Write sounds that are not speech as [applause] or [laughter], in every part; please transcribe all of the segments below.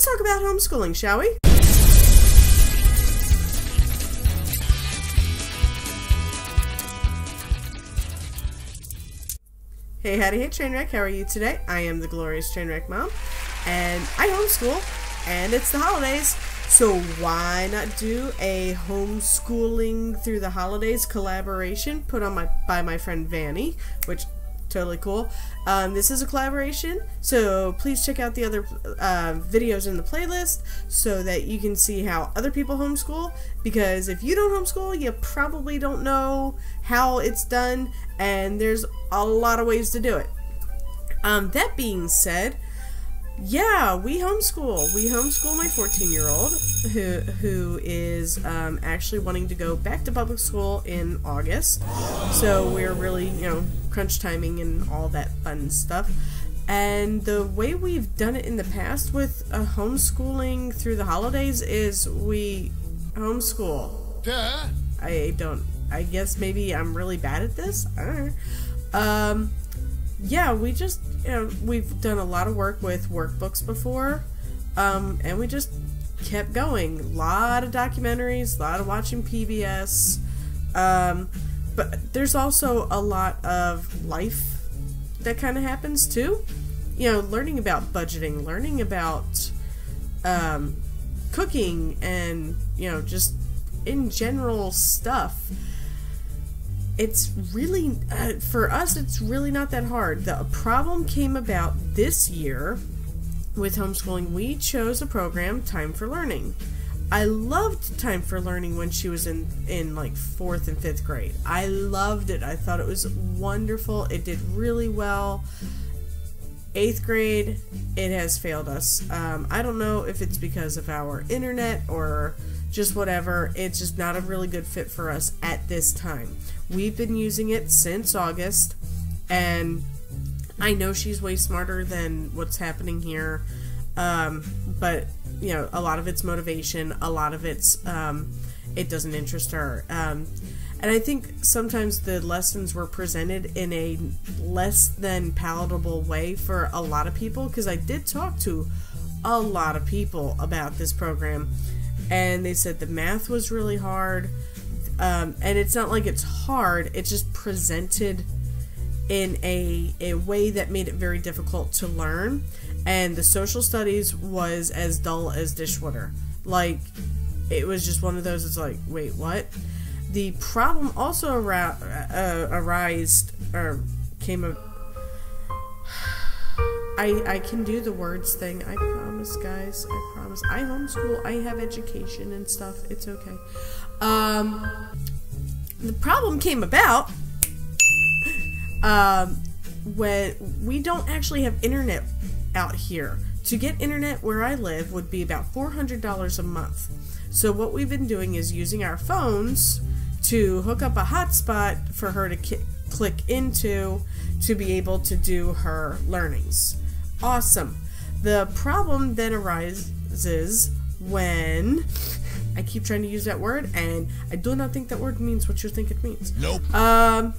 let's talk about homeschooling, shall we? Hey, howdy, hey, Trainwreck. How are you today? I am the glorious Trainwreck Mom, and I homeschool, and it's the holidays. So why not do a homeschooling through the holidays collaboration put on my by my friend Vanny, which totally cool. Um, this is a collaboration, so please check out the other uh, videos in the playlist so that you can see how other people homeschool. Because if you don't homeschool, you probably don't know how it's done, and there's a lot of ways to do it. Um, that being said, yeah, we homeschool. We homeschool my 14 year old who who is um, actually wanting to go back to public school in August. So we're really you know crunch timing and all that fun stuff. And the way we've done it in the past with uh, homeschooling through the holidays is we homeschool. Duh. I don't. I guess maybe I'm really bad at this. I don't know. Um, yeah, we just you know we've done a lot of work with workbooks before, um, and we just kept going. A lot of documentaries, a lot of watching PBS, um, but there's also a lot of life that kind of happens too. You know, learning about budgeting, learning about um, cooking, and you know just in general stuff. It's really uh, for us it's really not that hard. The problem came about this year with homeschooling. We chose a program Time4Learning i loved Time4Learning when she was in in like fourth and fifth grade. I loved it. I thought it was wonderful. It did really well. Eighth grade it has failed us. Um, i don't know if it's because of our internet or just whatever. It's just not a really good fit for us at this time. We've been using it since August, and I know she's way smarter than what's happening here. Um, but you know, a lot of it's motivation, a lot of it's um, it doesn't interest her. Um, and I think sometimes the lessons were presented in a less than palatable way for a lot of people because I did talk to a lot of people about this program and they said the math was really hard um, and it's not like it's hard, it's just presented in a, a way that made it very difficult to learn. And the social studies was as dull as dishwater. Like, it was just one of those, it's like, wait, what? The problem also ar- uh, or came up. [sighs] I, I can do the words thing. I promise, guys. I promise. I homeschool. I have education and stuff. It's okay. Um, the problem came about um, when we don't actually have internet out here. To get internet where I live would be about $400 a month. So what we've been doing is using our phones to hook up a hotspot for her to click into to be able to do her learnings. Awesome. The problem then arises when I keep trying to use that word, and I do not think that word means what you think it means. Nope. Um,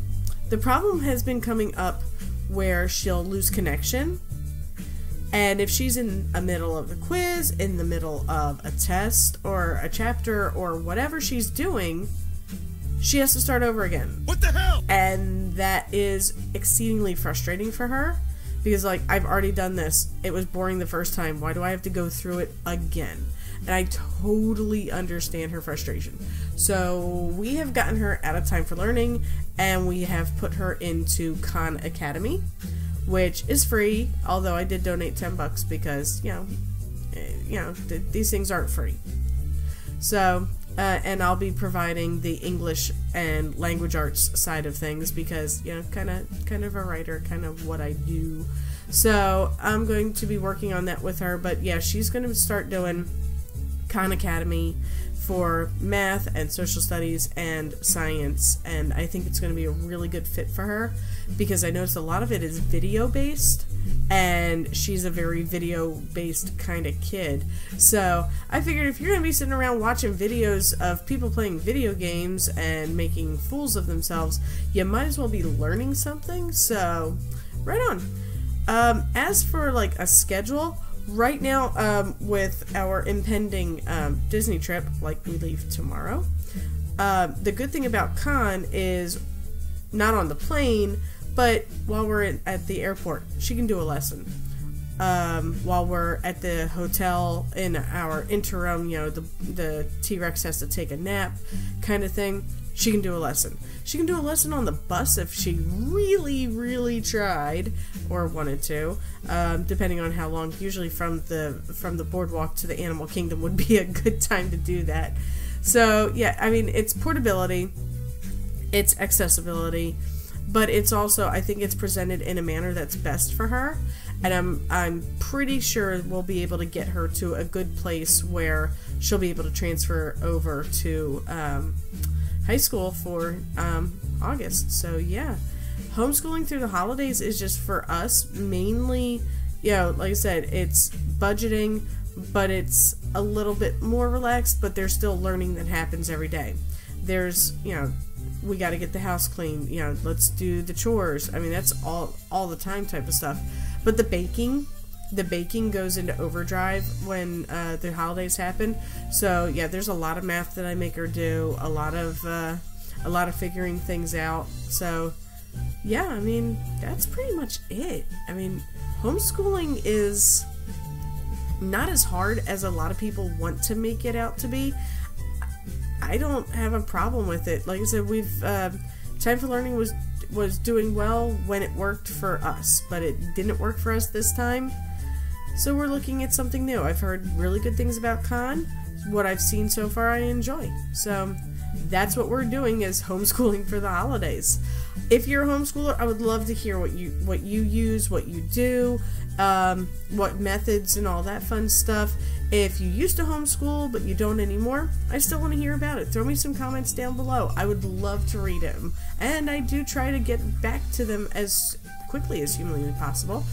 the problem has been coming up where she'll lose connection. And if she's in the middle of a quiz, in the middle of a test, or a chapter, or whatever she's doing, she has to start over again. What the hell? And that is exceedingly frustrating for her because, like, I've already done this. It was boring the first time. Why do I have to go through it again? and I totally understand her frustration. So we have gotten her out of Time4Learning, and we have put her into Khan Academy, which is free. Although I did donate ten bucks because you know, eh, you know th these things aren't free. So. Uh, and I'll be providing the English and language arts side of things because you know, kind of, kind of a writer, kind of what I do. So I'm going to be working on that with her. But yeah, she's going to start doing Khan Academy for math and social studies and science, and I think it's going to be a really good fit for her because I noticed a lot of it is video based, and she's a very video based kind of kid. So I figured if you're going to be sitting around watching videos of people playing video games and making fools of themselves, you might as well be learning something. So, right on. Um, as for like a schedule, right now, um, with our impending um, Disney trip, like we leave tomorrow, uh, the good thing about Khan is not on the plane, but while we're in, at the airport, she can do a lesson. Um, while we're at the hotel in our interim, you know, the the T Rex has to take a nap, kind of thing. She can do a lesson. She can do a lesson on the bus if she really, really tried or wanted to, um, depending on how long. Usually, from the from the boardwalk to the Animal Kingdom would be a good time to do that. So yeah, I mean, it's portability, it's accessibility, but it's also I think it's presented in a manner that's best for her, and I'm I'm pretty sure we'll be able to get her to a good place where she'll be able to transfer over to um, high school for um, August. So yeah, homeschooling through the holidays is just for us mainly. You know, like I said, it's budgeting, but it's a little bit more relaxed. But there's still learning that happens every day. There's you know we got to get the house clean. You know, let's do the chores. I mean, that's all all the time type of stuff. But the baking, the baking goes into overdrive when uh, the holidays happen. So yeah, there's a lot of math that I make her do. A lot of uh, a lot of figuring things out. So yeah, I mean that's pretty much it. I mean, homeschooling is not as hard as a lot of people want to make it out to be. I don't have a problem with it. Like I said, we've uh, Time4Learning was was doing well when it worked for us, but it didn't work for us this time. So we're looking at something new. I've heard really good things about Khan. What I've seen so far, I enjoy. So that's what we're doing is homeschooling for the holidays. If you're a homeschooler, I would love to hear what you what you use, what you do, um, what methods and all that fun stuff. If you used to homeschool but you don't anymore, I still want to hear about it. Throw me some comments down below. I would love to read them. And I do try to get back to them as quickly as humanly possible.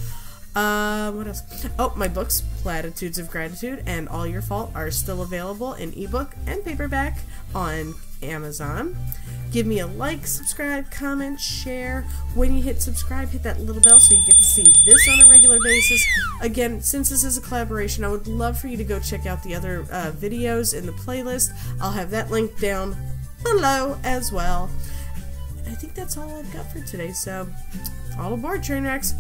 Uh, what else? Oh, my books, Platitudes of Gratitude and All Your Fault, are still available in ebook and paperback on Amazon. Give me a like, subscribe, comment, share. When you hit subscribe, hit that little bell so you get to see this on a regular basis. Again, since this is a collaboration, I would love for you to go check out the other uh, videos in the playlist. I'll have that link down below as well. I think that's all I've got for today, so all aboard, Trainwrecks!